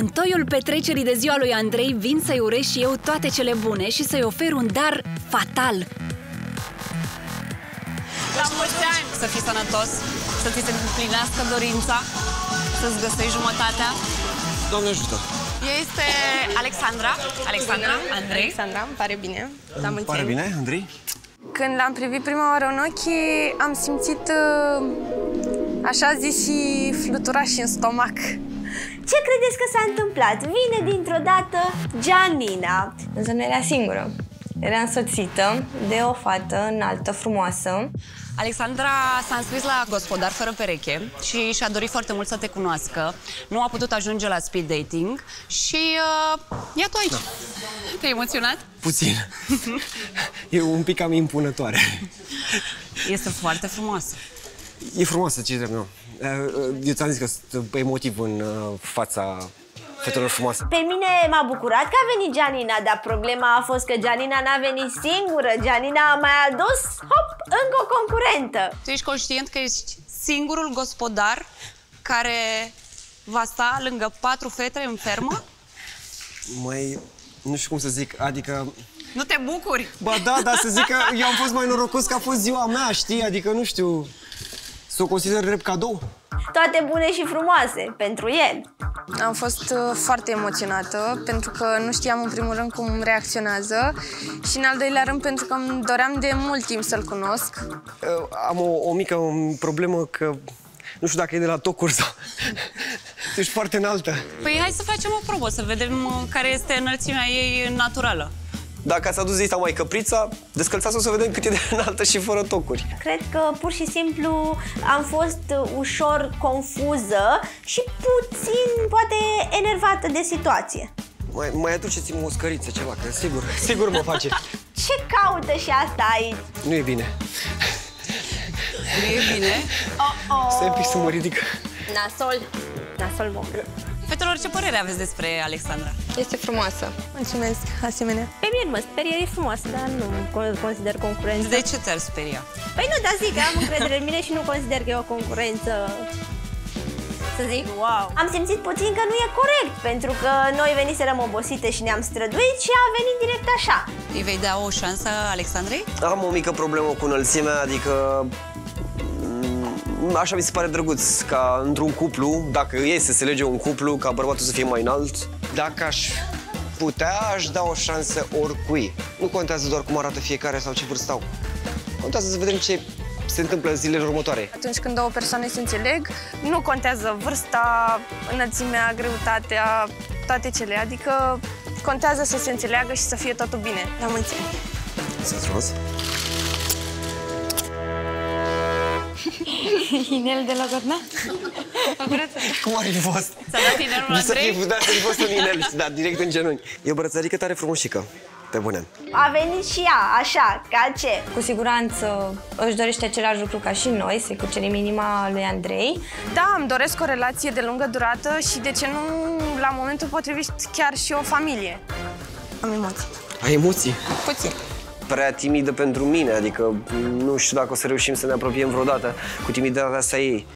În toiul petrecerii de ziua lui Andrei vin să-i urez și eu toate cele bune și să-i ofer un dar fatal. La mulți ani! Să fii sănătos, să ți se împlinească dorința, să-ți găsești jumătatea. Doamne ajută! Ea este Alexandra. Alexandra, Andrei. Alexandra, îmi pare bine. La mulți Pare ani. bine, Andrei? Când l-am privit prima oară în ochi, am simțit uh, așa zis și fluturaș în stomac. Ce credeți că s-a întâmplat? Vine dintr-o dată Gianina. Însă nu era singură. Era însoțită de o fată înaltă, frumoasă. Alexandra s-a înscris la gospodar fără pereche și și-a dorit foarte mult să te cunoască. Nu a putut ajunge la speed dating și uh, iată aici. Te-ai emoționat? Puțin. e un pic cam impunătoare. Este foarte frumoasă. E frumoasă, ce drept, nu. Eu ți-am zis că sunt emotiv în uh, fața fetelor frumoase. Pe mine m-a bucurat că a venit Gianina, dar problema a fost că Gianina n-a venit singură. Gianina a mai adus, hop, încă o concurentă. Tu ești conștient că ești singurul gospodar care va sta lângă patru fete în fermă? Mai, nu știu cum să zic, adică... Nu te bucuri? Ba da, dar să zic că eu am fost mai norocos că a fost ziua mea, știi? Adică, nu știu, să o consider drept cadou. Toate bune și frumoase pentru el. Am fost uh, foarte emoționată pentru că nu știam în primul rând cum reacționează și în al doilea rând pentru că îmi doream de mult timp să-l cunosc. Uh, Am o, o mică um, problemă că nu știu dacă e de la tocuri sau... tu ești foarte înaltă. Păi hai să facem o probă, să vedem uh, care este înălțimea ei naturală. Dacă ați adus de sau mai căprița, descălțați-o să vedem cât e de înaltă și fără tocuri. Cred că pur și simplu am fost uh, ușor confuză și puțin, poate, enervată de situație. Mai, mai aduceți-mi o scăriță, ceva, că sigur, sigur mă face. Ce caută și asta aici? Nu e bine. Nu e bine? Stai un pic să mă ridic. Nasol. Nasol bun. Fetelor, ce părere aveți despre Alexandra? Este frumoasă. Mulțumesc, asemenea. Pe mine mă sperie, e frumoasă, dar nu con- consider concurență. De ce te-ar speria? Păi nu, dar zic că am încredere în mine și nu consider că e o concurență să zic, wow. Am simțit puțin că nu e corect, pentru că noi veniserăm obosite și ne-am străduit și a venit direct așa. Îi vei da o șansă Alexandrei? Am o mică problemă cu înălțimea, adică... mm, Așa mi se pare drăguț, ca într-un cuplu, dacă e să se lege un cuplu, ca bărbatul să fie mai înalt. Dacă aș putea, aș da o șansă oricui. Nu contează doar cum arată fiecare sau ce vârstă au. Contează să vedem ce se întâmplă în zilele următoare. Atunci când două persoane se înțeleg, nu contează vârsta, înălțimea, greutatea, toate cele. Adică contează să se înțeleagă și să fie totul bine. La mulți ani! Să frumos. Inel de la Gorna? Cum ar fi fost? Ți-a dat inelul Nu să Andrei? fi, da, să fi fost un inel, da, direct în genunchi. E o brățărică tare frumoșică. Pe bune. A venit și ea, așa, ca ce? Cu siguranță își dorește același lucru ca și noi, să-i cucerim inima lui Andrei. Da, îmi doresc o relație de lungă durată și, de ce nu, la momentul potrivit, chiar și o familie. Am emoții. Ai emoții? Puțin. Prea timidă pentru mine, adică nu știu dacă o să reușim să ne apropiem vreodată cu timiditatea asta ei.